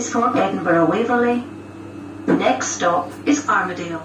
is for Edinburgh Waverley. The next stop is Armadale.